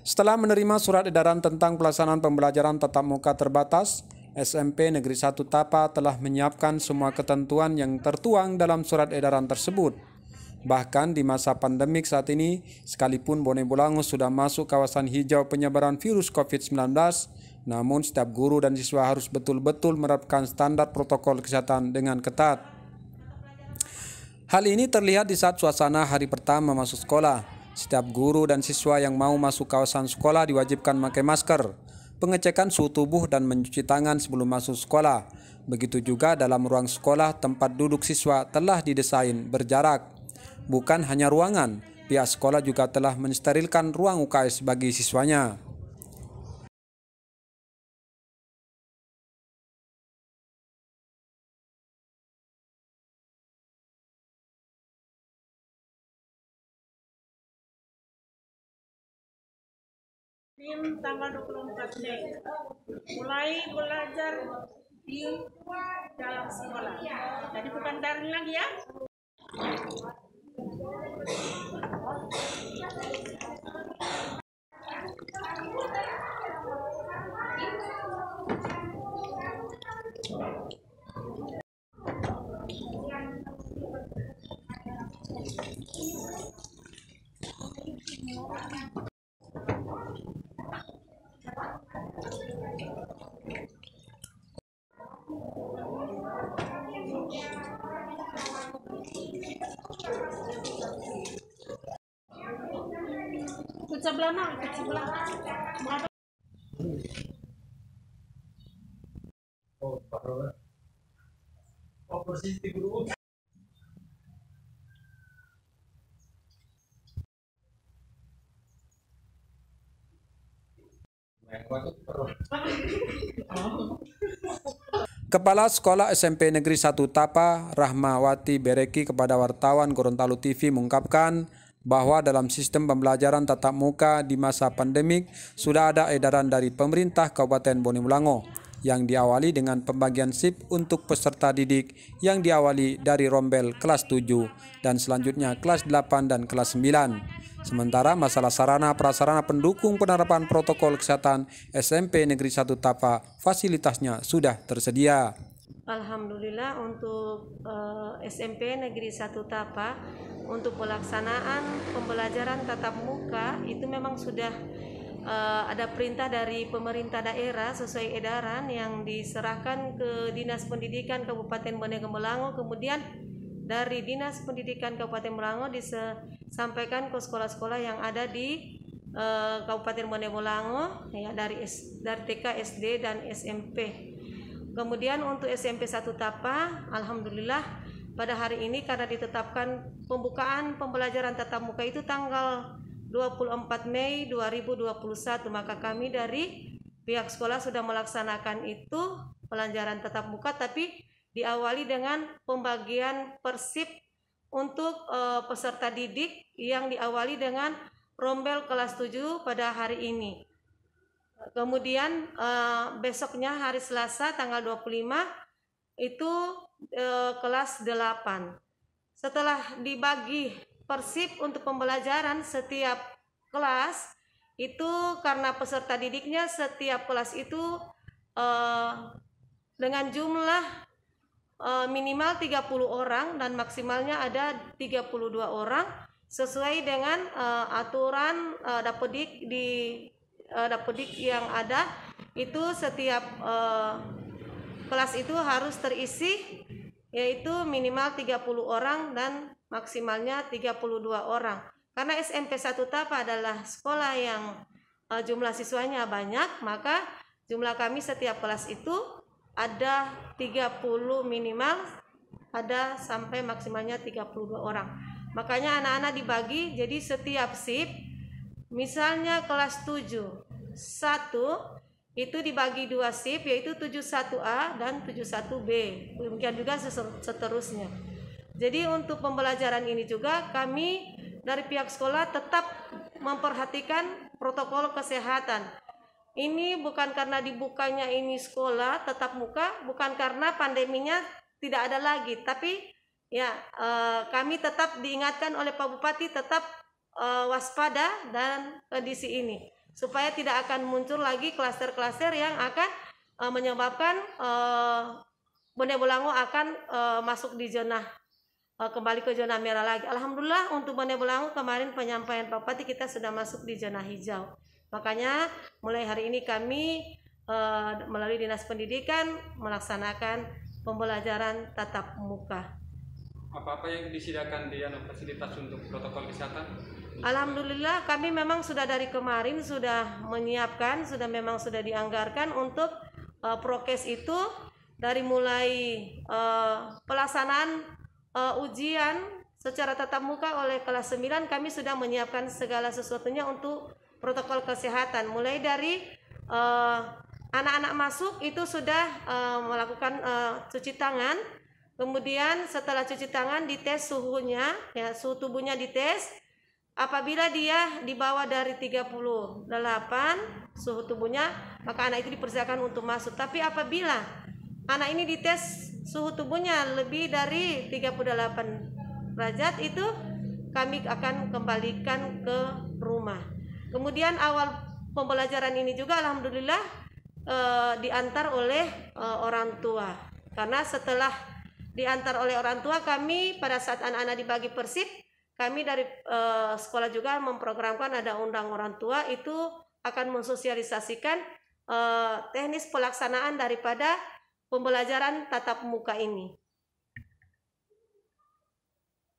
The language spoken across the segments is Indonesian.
Setelah menerima surat edaran tentang pelaksanaan pembelajaran tatap muka terbatas, SMP Negeri 1 Tapa telah menyiapkan semua ketentuan yang tertuang dalam surat edaran tersebut. Bahkan di masa pandemik saat ini, sekalipun Bone Bolango sudah masuk kawasan hijau penyebaran virus COVID-19, namun setiap guru dan siswa harus betul-betul menerapkan standar protokol kesehatan dengan ketat. Hal ini terlihat di saat suasana hari pertama masuk sekolah. Setiap guru dan siswa yang mau masuk kawasan sekolah diwajibkan memakai masker, pengecekan suhu tubuh dan mencuci tangan sebelum masuk sekolah. Begitu juga dalam ruang sekolah tempat duduk siswa telah didesain berjarak. Bukan hanya ruangan, pihak sekolah juga telah mensterilkan ruang UKS bagi siswanya. Tim tanggal 24 Mei mulai belajar di dalam sekolah. Jadi bukan daring lagi ya. Ikut sebelah? Ikut sebelah. Berapa? Oh, parah. Oh, persis di guru. Kepala Sekolah SMP Negeri 1 Tapa, Rahmawati Bereki kepada wartawan Gorontalo TV mengungkapkan bahwa dalam sistem pembelajaran tatap muka di masa pandemik sudah ada edaran dari pemerintah Kabupaten Bonemulango yang diawali dengan pembagian SIP untuk peserta didik yang diawali dari rombel kelas 7 dan selanjutnya kelas 8 dan kelas 9. Sementara masalah sarana prasarana pendukung penerapan protokol kesehatan SMP Negeri 1 Tapa fasilitasnya sudah tersedia. Alhamdulillah untuk uh, SMP Negeri 1 Tapa untuk pelaksanaan pembelajaran tatap muka itu memang sudah uh, ada perintah dari pemerintah daerah sesuai edaran yang diserahkan ke Dinas Pendidikan Kabupaten Bone Gemelango kemudian dari Dinas Pendidikan Kabupaten Melango disampaikan ke sekolah-sekolah yang ada di uh, Kabupaten Bonemolango ya dari dari TK, SD dan SMP. Kemudian untuk SMP 1 Tapa, alhamdulillah pada hari ini karena ditetapkan pembukaan pembelajaran tatap muka itu tanggal 24 Mei 2021 maka kami dari pihak sekolah sudah melaksanakan itu pelajaran tatap muka tapi diawali dengan pembagian persip untuk uh, peserta didik yang diawali dengan rombel kelas 7 pada hari ini. Kemudian uh, besoknya hari Selasa tanggal 25 itu uh, kelas 8. Setelah dibagi persip untuk pembelajaran setiap kelas itu karena peserta didiknya setiap kelas itu uh, dengan jumlah minimal 30 orang dan maksimalnya ada 32 orang sesuai dengan uh, aturan uh, dapedik di uh, dapedik yang ada itu setiap uh, kelas itu harus terisi yaitu minimal 30 orang dan maksimalnya 32 orang. Karena SMP 1 Tapa adalah sekolah yang uh, jumlah siswanya banyak, maka jumlah kami setiap kelas itu ada 30 minimal ada sampai maksimalnya 32 orang makanya anak-anak dibagi jadi setiap sip misalnya kelas 7 satu itu dibagi dua sip yaitu 71A dan 71B demikian juga seterusnya. Jadi untuk pembelajaran ini juga kami dari pihak sekolah tetap memperhatikan protokol kesehatan. Ini bukan karena dibukanya ini sekolah tetap muka, bukan karena pandeminya tidak ada lagi, tapi ya eh, kami tetap diingatkan oleh Pak Bupati tetap eh, waspada dan kondisi ini supaya tidak akan muncul lagi klaster-klaster yang akan uh, menyebabkan uh, Bone Bolango akan uh, masuk di zona uh, kembali ke zona merah lagi. Alhamdulillah untuk Bone Bolango kemarin penyampaian Bupati kita sudah masuk di zona hijau. Makanya mulai hari ini kami uh, melalui Dinas Pendidikan melaksanakan pembelajaran tatap muka. Apa-apa yang disediakan di anu, fasilitas untuk protokol kesehatan? Alhamdulillah kami memang sudah dari kemarin sudah menyiapkan, sudah memang sudah dianggarkan untuk uh, prokes itu. Dari mulai uh, pelaksanaan uh, ujian secara tatap muka oleh kelas 9 kami sudah menyiapkan segala sesuatunya untuk protokol kesehatan. Mulai dari anak-anak uh, masuk itu sudah uh, melakukan uh, cuci tangan. Kemudian setelah cuci tangan dites suhunya ya suhu tubuhnya dites Apabila dia di bawah dari 38 suhu tubuhnya, maka anak itu dipersilakan untuk masuk. Tapi apabila anak ini dites suhu tubuhnya lebih dari 38 derajat itu kami akan kembalikan ke rumah. Kemudian awal pembelajaran ini juga alhamdulillah e, diantar oleh e, orang tua. Karena setelah diantar oleh orang tua kami pada saat anak-anak dibagi persib kami dari uh, sekolah juga memprogramkan ada undang orang tua itu akan mensosialisasikan uh, teknis pelaksanaan daripada pembelajaran tatap muka ini.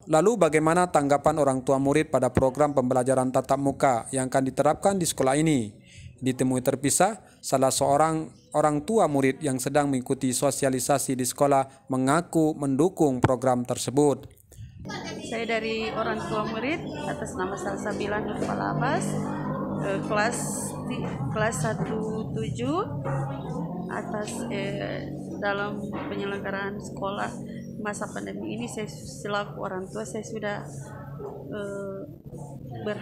Lalu bagaimana tanggapan orang tua murid pada program pembelajaran tatap muka yang akan diterapkan di sekolah ini? Ditemui terpisah, salah seorang orang tua murid yang sedang mengikuti sosialisasi di sekolah mengaku mendukung program tersebut. Saya dari orang tua murid atas nama Salsa Bilan Nur Palabas eh, kelas kelas 17 atas eh, dalam penyelenggaraan sekolah masa pandemi ini saya selaku orang tua saya sudah eh, ber,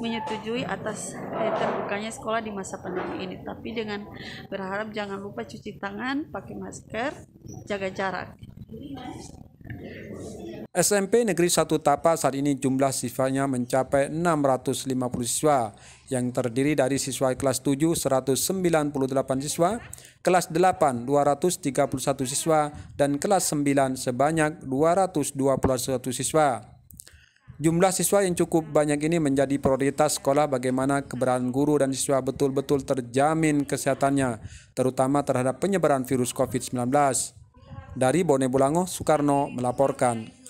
menyetujui atas eh, terbukanya sekolah di masa pandemi ini. Tapi dengan berharap jangan lupa cuci tangan pakai masker jaga jarak SMP Negeri 1 Tapa saat ini jumlah siswanya mencapai 650 siswa yang terdiri dari siswa kelas 7 198 siswa, kelas 8 231 siswa, dan kelas 9 sebanyak 221 siswa. Jumlah siswa yang cukup banyak ini menjadi prioritas sekolah bagaimana keberadaan guru dan siswa betul-betul terjamin kesehatannya, terutama terhadap penyebaran virus COVID-19. Dari Bone Bulango, Soekarno melaporkan.